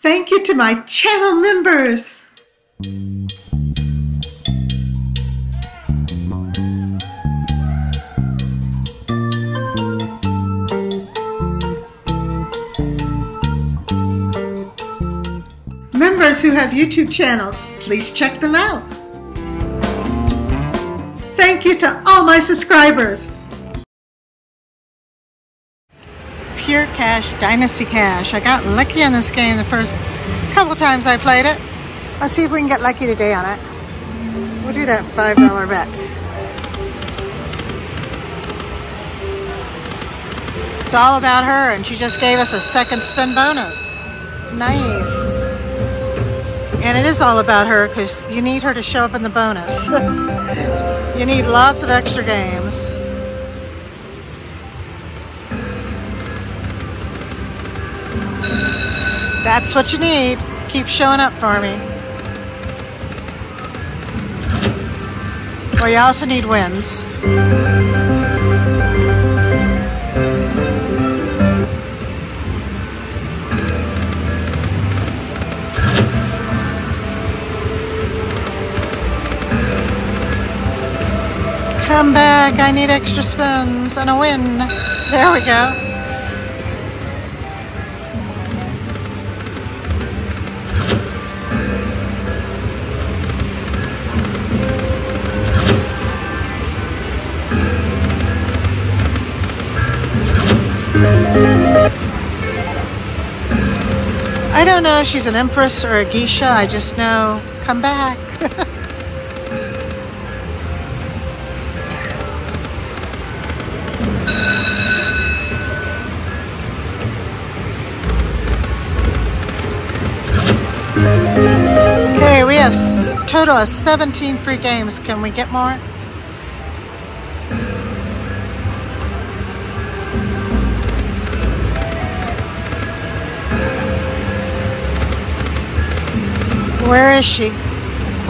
Thank you to my channel members. Members who have YouTube channels, please check them out. Thank you to all my subscribers. Pure Cash Dynasty Cash. I got lucky on this game the first couple times I played it. Let's see if we can get lucky today on it. We'll do that $5 bet. It's all about her and she just gave us a second spin bonus. Nice. And it is all about her because you need her to show up in the bonus. you need lots of extra games. That's what you need. Keep showing up for me. Well, you also need wins. Come back, I need extra spins and a win. There we go. I don't know if she's an empress or a geisha. I just know, come back. okay, we have total of 17 free games. Can we get more? Where is she?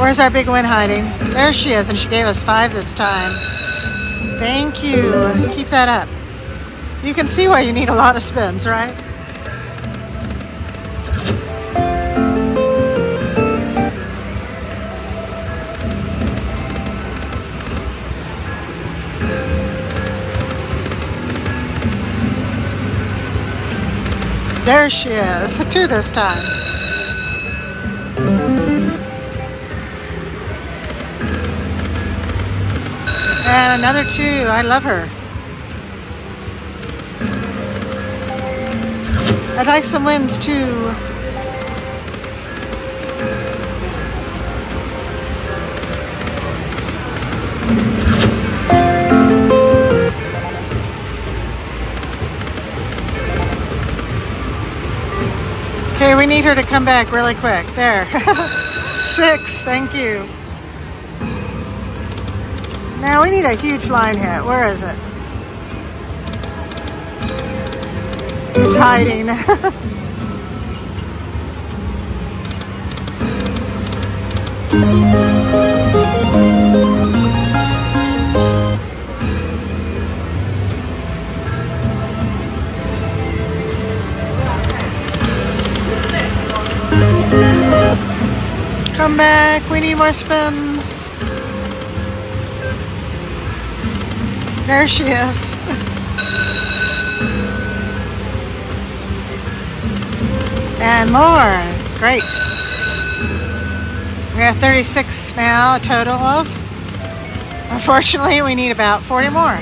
Where's our big win hiding? There she is, and she gave us five this time. Thank you. Keep that up. You can see why you need a lot of spins, right? There she is, two this time. And another two. I love her. I'd like some wins too. Okay, we need her to come back really quick. There. Six, thank you. Now we need a huge line hit. Where is it? It's hiding. Come back, we need more spins. There she is. and more. Great. We have 36 now, a total of. Unfortunately, we need about 40 more.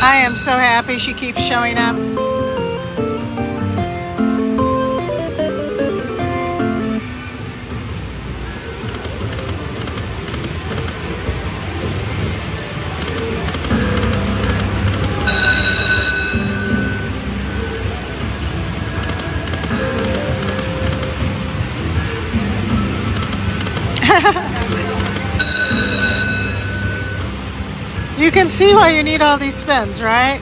I am so happy she keeps showing up. can see why you need all these spins, right?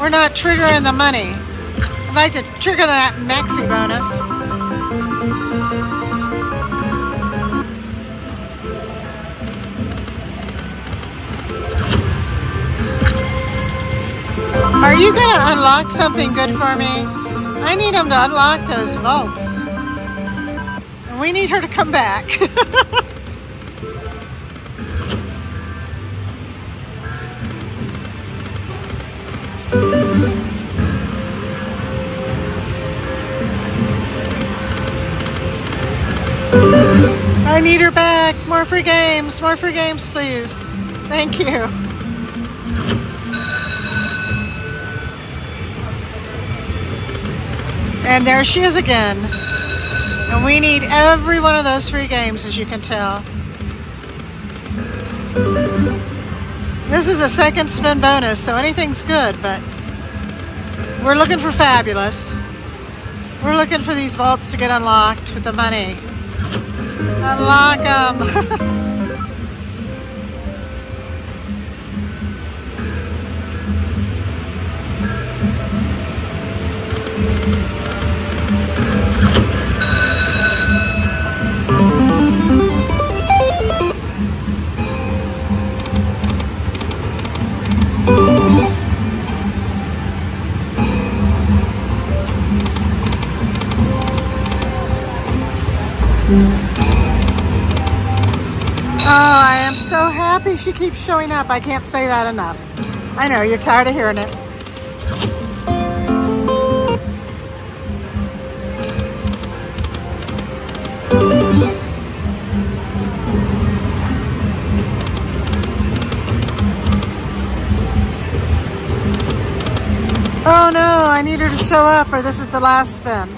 We're not triggering the money. I'd like to trigger that maxi bonus. Are you gonna unlock something good for me? I need him to unlock those vaults. We need her to come back. I need her back. More free games. More free games, please. Thank you. And there she is again. And we need every one of those free games, as you can tell. This is a second spin bonus, so anything's good, but we're looking for fabulous. We're looking for these vaults to get unlocked with the money. Unlock them. Oh, mm. Oh, I am so happy she keeps showing up. I can't say that enough. I know, you're tired of hearing it. Oh no, I need her to show up or this is the last spin.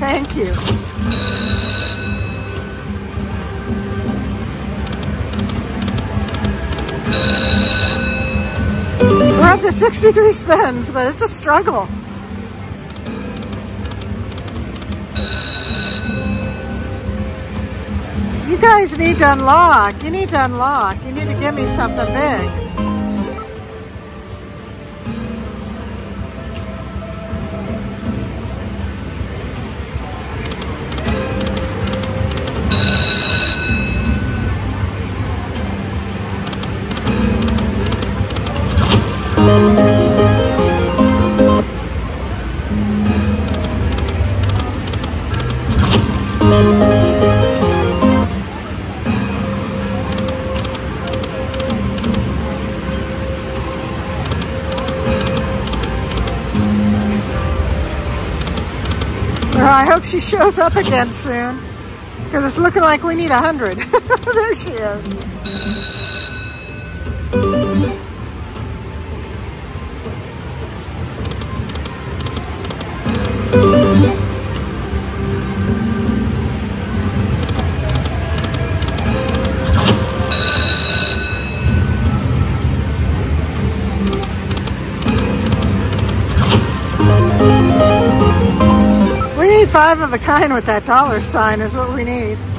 Thank you. We're up to 63 spins, but it's a struggle. You guys need to unlock. You need to unlock. You need to give me something big. I hope she shows up again soon because it's looking like we need a hundred. there she is. Five of a kind with that dollar sign is what we need.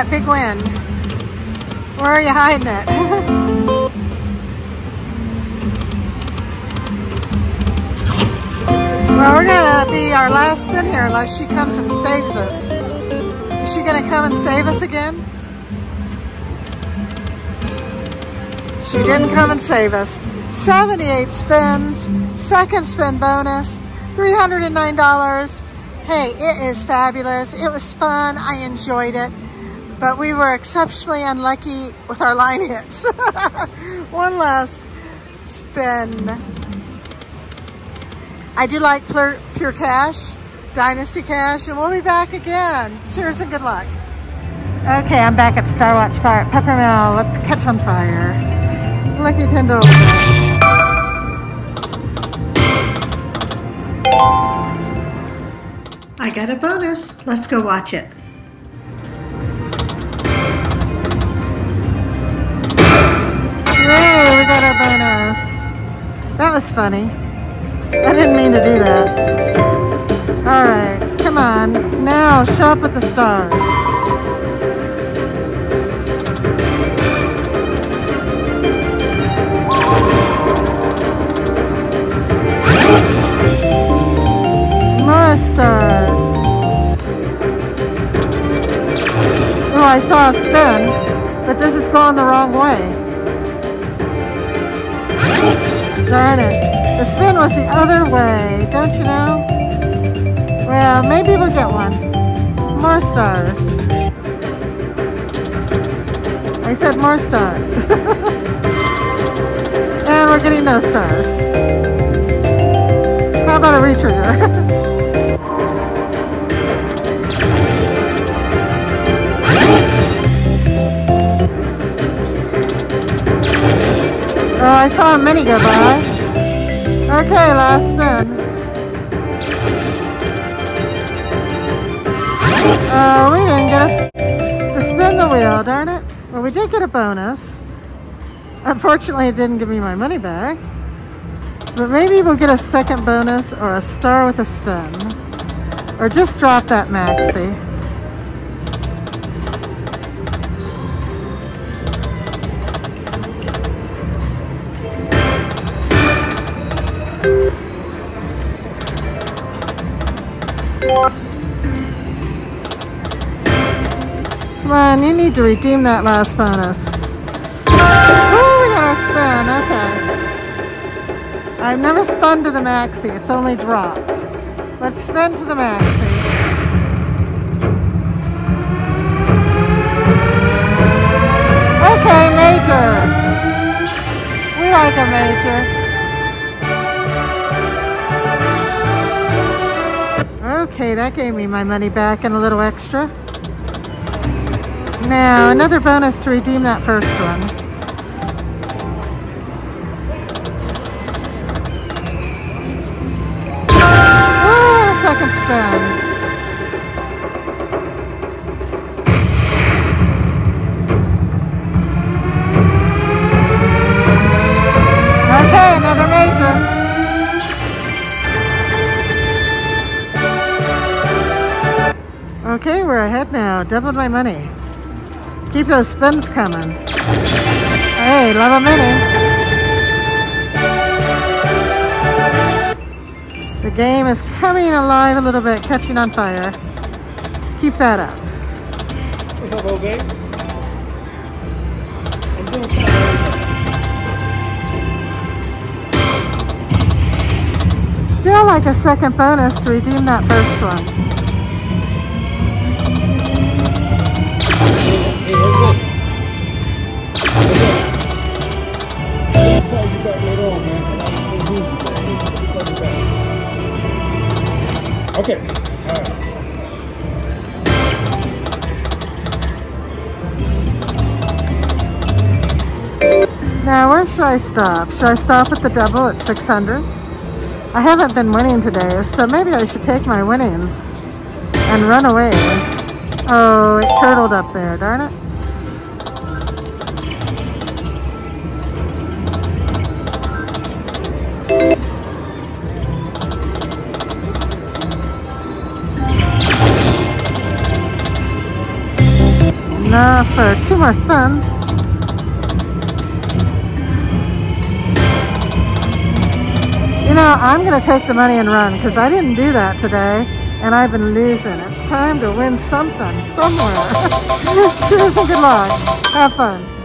That big win. Where are you hiding it? well, we're gonna be our last spin here unless she comes and saves us. Is she gonna come and save us again? She didn't come and save us. 78 spins, second spin bonus, $309. Hey, it is fabulous. It was fun. I enjoyed it. But we were exceptionally unlucky with our line hits. One last spin. I do like Pure, Cash, Dynasty Cash, and we'll be back again. Cheers and good luck. Okay, I'm back at Star Watch Fire at Peppermill. Let's catch on fire. Lucky $10. I got a bonus. Let's go watch it. That was funny. I didn't mean to do that. Alright, come on. Now, show up with the stars. More stars. Oh, I saw a spin, but this is going the wrong way. Darn it. The spin was the other way, don't you know? Well, maybe we'll get one. More stars. I said more stars. and we're getting no stars. How about a retrigger? I saw a mini go by. Okay, last spin. Oh, we didn't get a to spin the wheel, darn it. Well, we did get a bonus. Unfortunately, it didn't give me my money back. But maybe we'll get a second bonus or a star with a spin. Or just drop that maxi. Need to redeem that last bonus. Oh, we got our spin, okay. I've never spun to the maxi, it's only dropped. Let's spin to the maxi. Okay, major. We like a major. Okay, that gave me my money back and a little extra. Now, another bonus to redeem that first one. Oh, a second spin. Okay, another major. Okay, we're ahead now. Doubled my money. Keep those spins coming. Hey, love a mini. The game is coming alive a little bit, catching on fire. Keep that up. Still like a second bonus to redeem that first one. Okay. Now, where should I stop? Should I stop at the double at 600? I haven't been winning today, so maybe I should take my winnings and run away. Oh, it turtled up there, darn it. Now for two more spins. You know, I'm to take the money and run because I didn't do that today and I've been losing. It's time to win something somewhere. Cheers and good luck. Have fun.